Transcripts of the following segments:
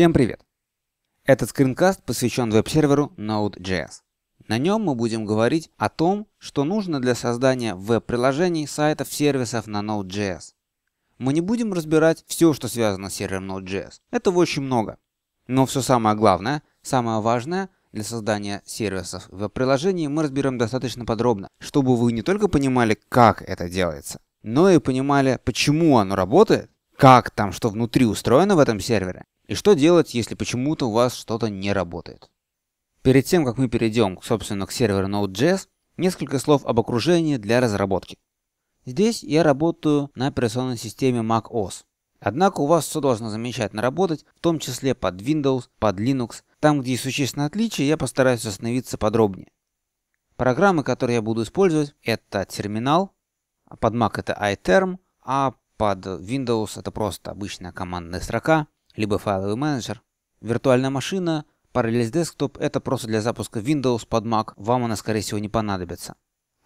Всем привет! Этот скринкаст посвящен веб-серверу Node.js. На нем мы будем говорить о том, что нужно для создания веб-приложений, сайтов, сервисов на Node.js. Мы не будем разбирать все, что связано с сервером Node.js. Этого очень много. Но все самое главное, самое важное для создания сервисов веб-приложений мы разберем достаточно подробно, чтобы вы не только понимали, как это делается, но и понимали, почему оно работает, как там что внутри устроено в этом сервере, и что делать, если почему-то у вас что-то не работает. Перед тем, как мы перейдем, собственно, к серверу Node.js, несколько слов об окружении для разработки. Здесь я работаю на операционной системе macOS. Однако у вас все должно замечательно работать, в том числе под Windows, под Linux. Там, где есть существенные отличия, я постараюсь остановиться подробнее. Программы, которые я буду использовать, это терминал, под Mac это iTerm, а под Windows это просто обычная командная строка – либо файловый менеджер. Виртуальная машина, Parallels Desktop – это просто для запуска Windows под Mac, вам она, скорее всего, не понадобится.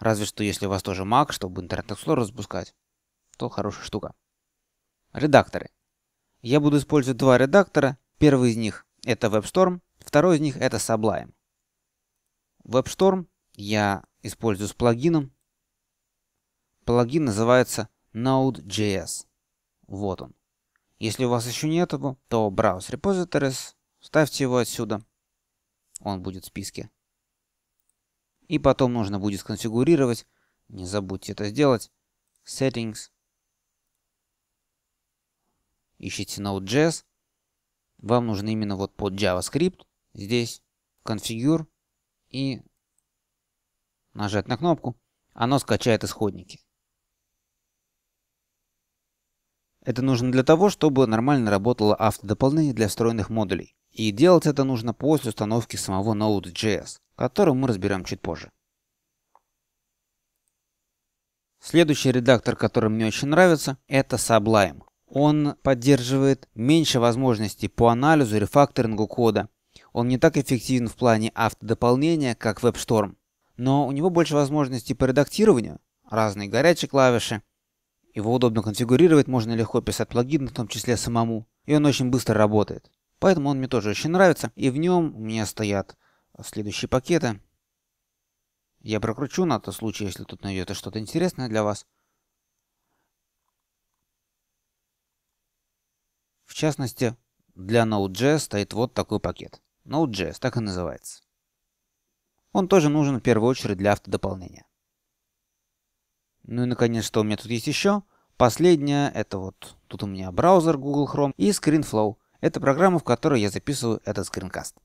Разве что если у вас тоже Mac, чтобы Internet Explorer запускать, то хорошая штука. Редакторы. Я буду использовать два редактора. Первый из них – это WebStorm, второй из них – это Sublime. WebStorm я использую с плагином. Плагин называется Node.js. Вот он. Если у вас еще нет его, то Browse Repositories, ставьте его отсюда. Он будет в списке. И потом нужно будет сконфигурировать, не забудьте это сделать, Settings. Ищите Node.js. Вам нужно именно вот под JavaScript, здесь, Configure и нажать на кнопку. Оно скачает исходники. Это нужно для того, чтобы нормально работало автодополнение для встроенных модулей. И делать это нужно после установки самого Node.js, который мы разберем чуть позже. Следующий редактор, который мне очень нравится, это Sublime. Он поддерживает меньше возможностей по анализу и рефакторингу кода. Он не так эффективен в плане автодополнения, как WebStorm. Но у него больше возможностей по редактированию, разные горячие клавиши, его удобно конфигурировать, можно легко писать плагины, в том числе самому. И он очень быстро работает. Поэтому он мне тоже очень нравится. И в нем у меня стоят следующие пакеты. Я прокручу на тот случай, если тут найдется что-то интересное для вас. В частности, для Node.js стоит вот такой пакет. Node.js, так и называется. Он тоже нужен в первую очередь для автодополнения. Ну и наконец, что у меня тут есть еще? Последняя, это вот, тут у меня браузер Google Chrome и ScreenFlow. Это программа, в которой я записываю этот скринкаст.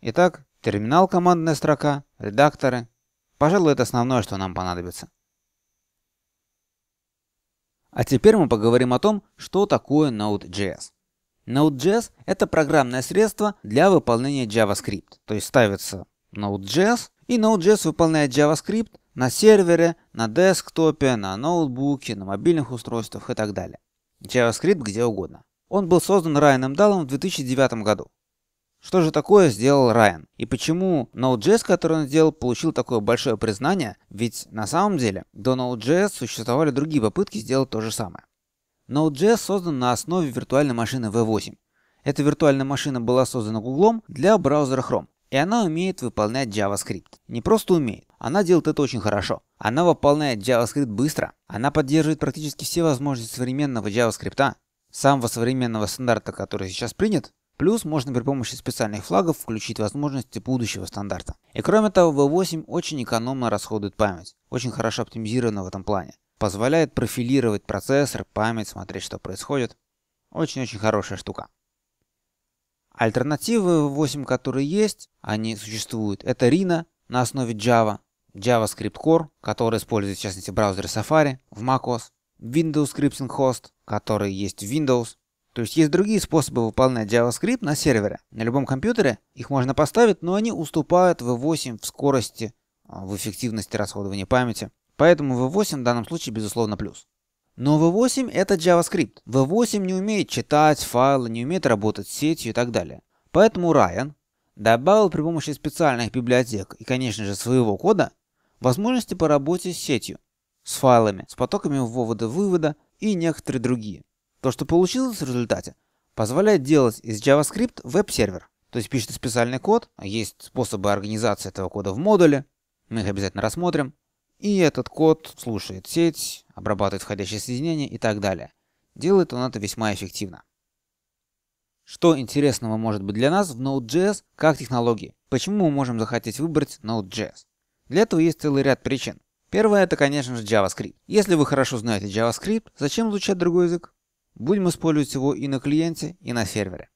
Итак, терминал, командная строка, редакторы. Пожалуй, это основное, что нам понадобится. А теперь мы поговорим о том, что такое Node.js. Node.js — это программное средство для выполнения JavaScript. То есть ставится Node.js, и Node.js выполняет JavaScript на сервере, на десктопе, на ноутбуке, на мобильных устройствах и так далее. JavaScript где угодно. Он был создан Райаном Даллом в 2009 году. Что же такое сделал Райан? И почему Node.js, который он сделал, получил такое большое признание? Ведь на самом деле до Node.js существовали другие попытки сделать то же самое. Node.js создан на основе виртуальной машины V8. Эта виртуальная машина была создана Google для браузера Chrome. И она умеет выполнять JavaScript. Не просто умеет, она делает это очень хорошо. Она выполняет JavaScript быстро. Она поддерживает практически все возможности современного JavaScript, самого современного стандарта, который сейчас принят. Плюс можно при помощи специальных флагов включить возможности будущего стандарта. И кроме того, V8 очень экономно расходует память. Очень хорошо оптимизирована в этом плане. Позволяет профилировать процессор, память, смотреть, что происходит. Очень-очень хорошая штука. Альтернативы 8, которые есть, они существуют. Это Rhino на основе Java, JavaScript Core, который использует в частности браузер Safari в macOS, Windows Scripting Host, который есть в Windows. То есть есть другие способы выполнять JavaScript на сервере. На любом компьютере их можно поставить, но они уступают V8 в скорости, а, в эффективности расходования памяти. Поэтому V8 в данном случае безусловно плюс. Но V8 это JavaScript. V8 не умеет читать файлы, не умеет работать с сетью и так далее. Поэтому Ryan добавил при помощи специальных библиотек и, конечно же, своего кода возможности по работе с сетью, с файлами, с потоками ввода-вывода и некоторые другие. То, что получилось в результате, позволяет делать из JavaScript веб-сервер. То есть пишет специальный код, есть способы организации этого кода в модуле, мы их обязательно рассмотрим. И этот код слушает сеть, обрабатывает входящие соединения и так далее. Делает он это весьма эффективно. Что интересного может быть для нас в Node.js как технологии? Почему мы можем захотеть выбрать Node.js? Для этого есть целый ряд причин. Первое это, конечно же, JavaScript. Если вы хорошо знаете JavaScript, зачем изучать другой язык? Будем использовать его и на клиенте, и на сервере.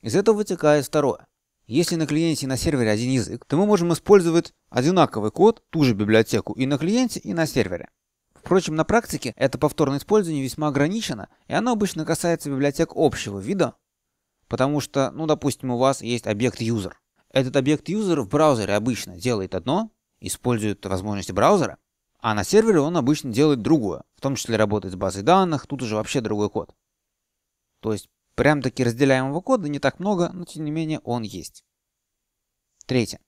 Из этого вытекает второе. Если на клиенте и на сервере один язык, то мы можем использовать одинаковый код, ту же библиотеку и на клиенте, и на сервере. Впрочем, на практике это повторное использование весьма ограничено, и оно обычно касается библиотек общего вида, потому что, ну, допустим, у вас есть объект user. Этот объект user в браузере обычно делает одно, использует возможности браузера, а на сервере он обычно делает другое, в том числе работает с базой данных, тут уже вообще другой код. То есть Прям таки разделяемого кода не так много, но тем не менее он есть. Третье.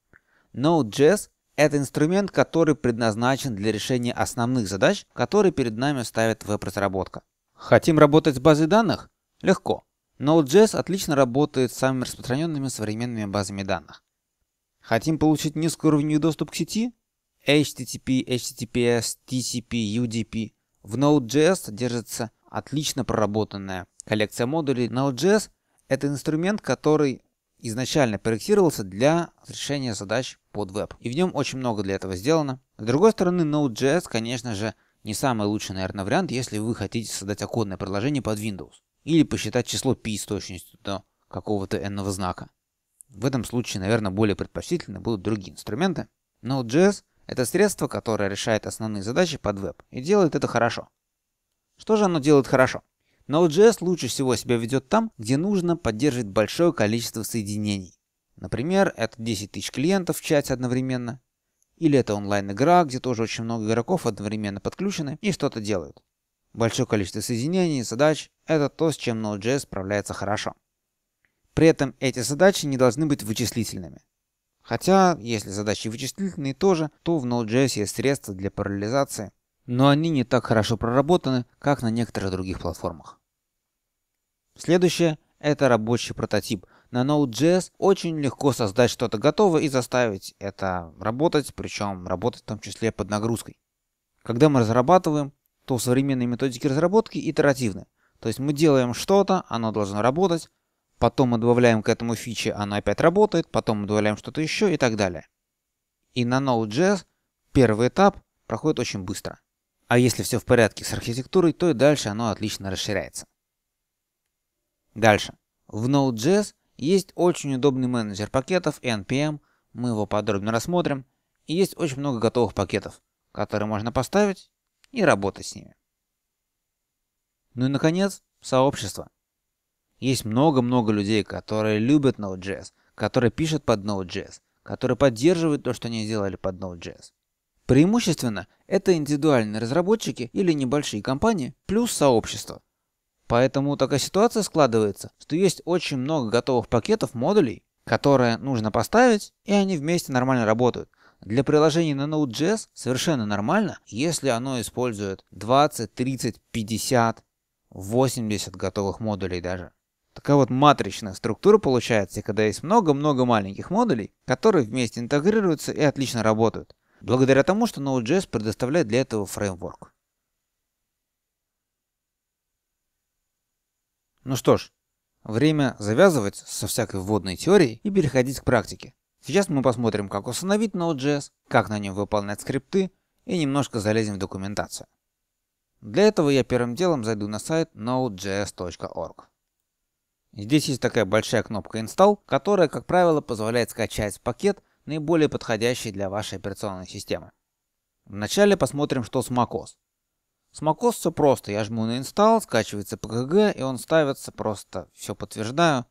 Node.js — это инструмент, который предназначен для решения основных задач, которые перед нами ставит веб-разработка. Хотим работать с базой данных? Легко. Node.js отлично работает с самыми распространенными современными базами данных. Хотим получить низкоуровневый доступ к сети? HTTP, HTTPS, TCP, UDP. В Node.js содержится отлично проработанная коллекция модулей. Node.js — это инструмент, который изначально проектировался для решения задач под веб. И в нем очень много для этого сделано. С другой стороны, Node.js, конечно же, не самый лучший, наверное, вариант, если вы хотите создать оконное приложение под Windows. Или посчитать число π с точностью до какого-то n знака. В этом случае, наверное, более предпочтительны будут другие инструменты. Node.js — это средство, которое решает основные задачи под веб и делает это хорошо. Что же оно делает хорошо? Node.js лучше всего себя ведет там, где нужно поддерживать большое количество соединений. Например, это 10 тысяч клиентов в чате одновременно. Или это онлайн-игра, где тоже очень много игроков одновременно подключены и что-то делают. Большое количество соединений, задач — это то, с чем Node.js справляется хорошо. При этом эти задачи не должны быть вычислительными. Хотя, если задачи вычислительные тоже, то в Node.js есть средства для параллелизации но они не так хорошо проработаны, как на некоторых других платформах. Следующее – это рабочий прототип. На Node.js очень легко создать что-то готовое и заставить это работать, причем работать в том числе под нагрузкой. Когда мы разрабатываем, то современные методики разработки итеративны. То есть мы делаем что-то, оно должно работать, потом мы добавляем к этому фичи, оно опять работает, потом мы добавляем что-то еще и так далее. И на Node.js первый этап проходит очень быстро. А если все в порядке с архитектурой, то и дальше оно отлично расширяется. Дальше. В Node.js есть очень удобный менеджер пакетов NPM, мы его подробно рассмотрим, и есть очень много готовых пакетов, которые можно поставить и работать с ними. Ну и наконец, сообщество. Есть много-много людей, которые любят Node.js, которые пишут под Node.js, которые поддерживают то, что они сделали под Node.js. Преимущественно это индивидуальные разработчики или небольшие компании плюс сообщество. Поэтому такая ситуация складывается, что есть очень много готовых пакетов модулей, которые нужно поставить, и они вместе нормально работают. Для приложений на Node.js совершенно нормально, если оно использует 20, 30, 50, 80 готовых модулей даже. Такая вот матричная структура получается, когда есть много-много маленьких модулей, которые вместе интегрируются и отлично работают благодаря тому, что Node.js предоставляет для этого фреймворк. Ну что ж, время завязывать со всякой вводной теорией и переходить к практике. Сейчас мы посмотрим, как установить Node.js, как на нем выполнять скрипты и немножко залезем в документацию. Для этого я первым делом зайду на сайт node.js.org. Здесь есть такая большая кнопка Install, которая, как правило, позволяет скачать пакет наиболее подходящий для вашей операционной системы. Вначале посмотрим, что с macOS. С macOS все просто. Я жму на install, скачивается PKG, и он ставится, просто все подтверждаю.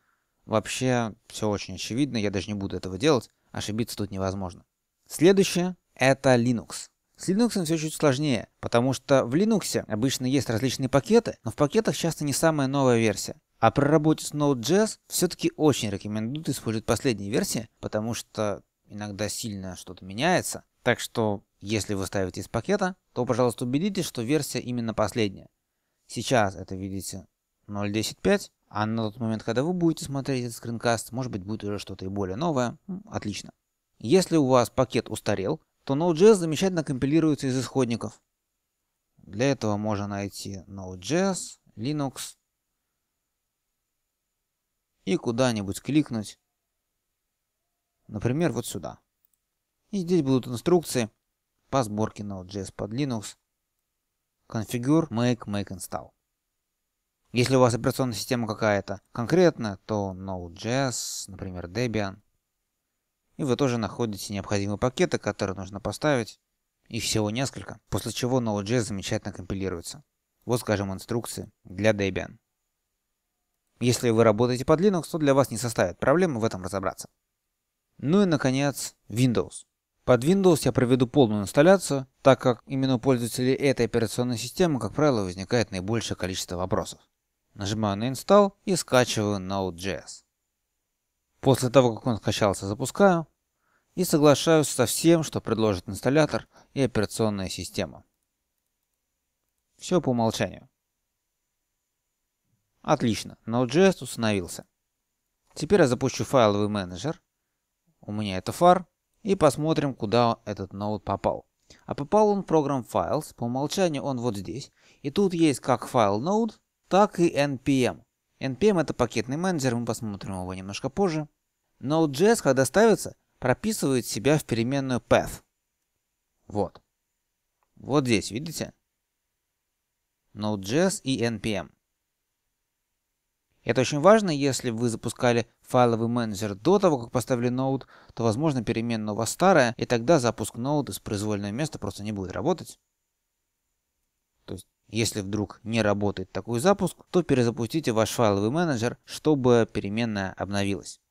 Вообще, все очень очевидно, я даже не буду этого делать, ошибиться тут невозможно. Следующее — это Linux. С Linux все чуть сложнее, потому что в Linux обычно есть различные пакеты, но в пакетах часто не самая новая версия. А при работе с Node.js все-таки очень рекомендуют использовать последние версии, потому что иногда сильно что-то меняется. Так что, если вы ставите из пакета, то, пожалуйста, убедитесь, что версия именно последняя. Сейчас это, видите, 0.10.5, А на тот момент, когда вы будете смотреть этот скринкаст, может быть будет уже что-то и более новое. Отлично. Если у вас пакет устарел, то Node.js замечательно компилируется из исходников. Для этого можно найти Node.js, Linux и куда-нибудь кликнуть. Например, вот сюда. И здесь будут инструкции по сборке Node.js под Linux. Configure, make, make install. Если у вас операционная система какая-то конкретная, то Node.js, например, Debian. И вы тоже находите необходимые пакеты, которые нужно поставить. Их всего несколько, после чего Node.js замечательно компилируется. Вот, скажем, инструкции для Debian. Если вы работаете под Linux, то для вас не составит проблемы в этом разобраться. Ну и, наконец, Windows. Под Windows я проведу полную инсталляцию, так как именно у пользователей этой операционной системы, как правило, возникает наибольшее количество вопросов. Нажимаю на Install и скачиваю Node.js. После того, как он скачался, запускаю и соглашаюсь со всем, что предложит инсталлятор и операционная система. Все по умолчанию. Отлично, Node.js установился. Теперь я запущу файловый менеджер. У меня это far. И посмотрим, куда этот Node попал. А попал он в Program Files. По умолчанию он вот здесь. И тут есть как файл Node, так и npm. npm это пакетный менеджер, мы посмотрим его немножко позже. Node.js, когда ставится, прописывает себя в переменную path. Вот. Вот здесь, видите? Node.js и npm. Это очень важно, если вы запускали файловый менеджер до того, как поставили Node, то возможно переменная у вас старая, и тогда запуск Node из произвольного места просто не будет работать. То есть, если вдруг не работает такой запуск, то перезапустите ваш файловый менеджер, чтобы переменная обновилась.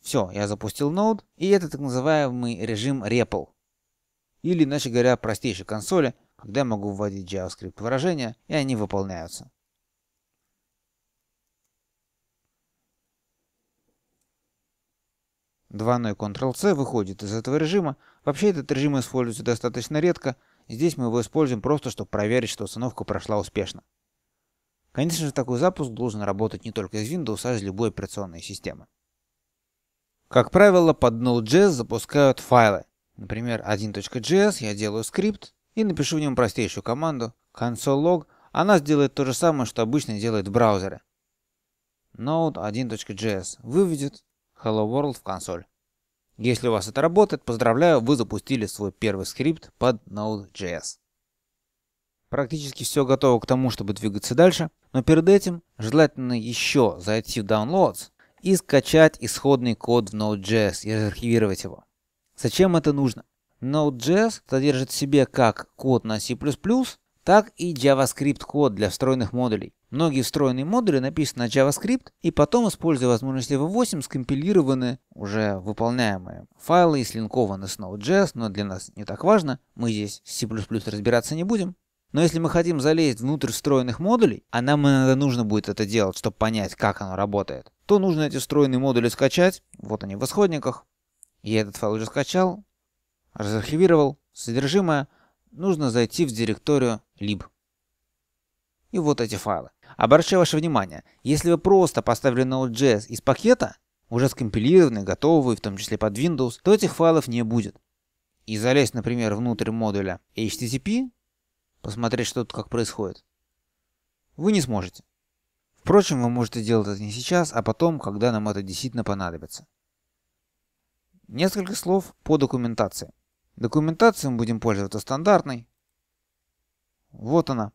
Все, я запустил Node, и это так называемый режим REPL. Или, иначе говоря, простейшей консоли, когда я могу вводить JavaScript выражения, и они выполняются. Двойной Ctrl-C выходит из этого режима. Вообще этот режим используется достаточно редко. Здесь мы его используем просто, чтобы проверить, что установка прошла успешно. Конечно же, такой запуск должен работать не только из Windows, а из любой операционной системы. Как правило, под Node.js запускают файлы. Например, 1.js, я делаю скрипт и напишу в нем простейшую команду console.log. Она сделает то же самое, что обычно делает в браузере. Node 1.js выведет Hello World в консоль. Если у вас это работает, поздравляю, вы запустили свой первый скрипт под Node.js. Практически все готово к тому, чтобы двигаться дальше, но перед этим желательно еще зайти в Downloads и скачать исходный код в Node.js и архивировать его. Зачем это нужно? Node.js содержит в себе как код на C++, так и JavaScript код для встроенных модулей. Многие встроенные модули написаны на JavaScript и потом, используя возможности V8, скомпилированы уже выполняемые файлы и слинкованы с Node.js, но для нас не так важно, мы здесь с C++ разбираться не будем. Но если мы хотим залезть внутрь встроенных модулей, а нам иногда нужно будет это делать, чтобы понять, как оно работает, то нужно эти встроенные модули скачать. Вот они в исходниках. Я этот файл уже скачал, разархивировал. Содержимое нужно зайти в директорию lib. И вот эти файлы. Обращаю ваше внимание, если вы просто поставили Node.js из пакета, уже скомпилированный, готовый, в том числе под Windows, то этих файлов не будет. И залезть, например, внутрь модуля HTTP, посмотреть, что тут как происходит, вы не сможете. Впрочем, вы можете делать это не сейчас, а потом, когда нам это действительно понадобится. Несколько слов по документации. Документацией мы будем пользоваться стандартной. Вот она.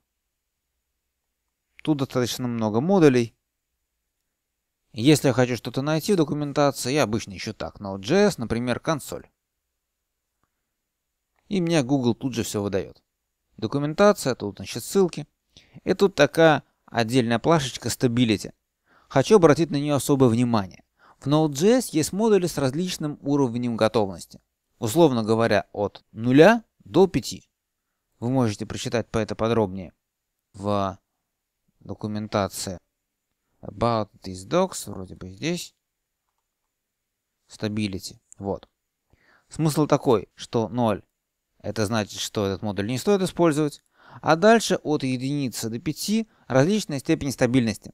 Тут достаточно много модулей. Если я хочу что-то найти в документации, я обычно ищу так. Node.js, например, консоль. И мне Google тут же все выдает. Документация, тут значит ссылки. И тут такая отдельная плашечка Stability. Хочу обратить на нее особое внимание. В Node.js есть модули с различным уровнем готовности. Условно говоря, от 0 до 5. Вы можете прочитать по это подробнее в документация about these docs, вроде бы здесь, stability, вот. Смысл такой, что 0 это значит, что этот модуль не стоит использовать, а дальше от единицы до 5 различная степень стабильности.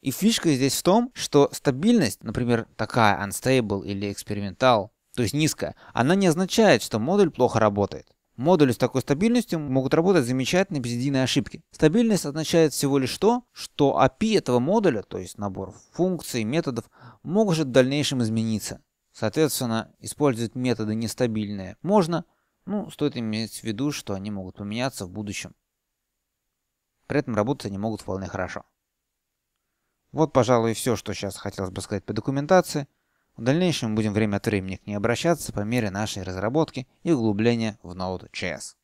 И фишка здесь в том, что стабильность, например, такая unstable или experimental, то есть низкая, она не означает, что модуль плохо работает. Модули с такой стабильностью могут работать замечательно без единой ошибки. Стабильность означает всего лишь то, что API этого модуля, то есть набор функций, методов, может в дальнейшем измениться. Соответственно, использовать методы нестабильные можно, ну, стоит иметь в виду, что они могут поменяться в будущем. При этом работать они могут вполне хорошо. Вот, пожалуй, все, что сейчас хотелось бы сказать по документации. В дальнейшем будем время от времени к ней обращаться по мере нашей разработки и углубления в Node.js.